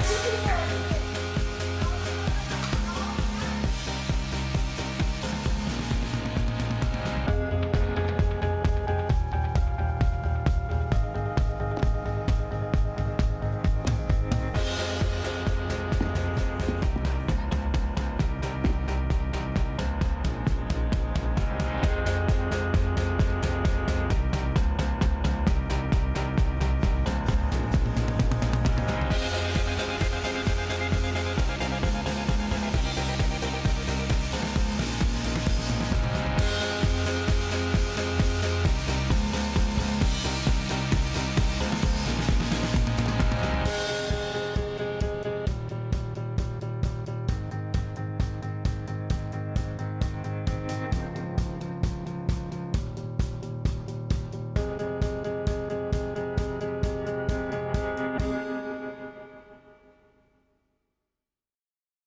Yes.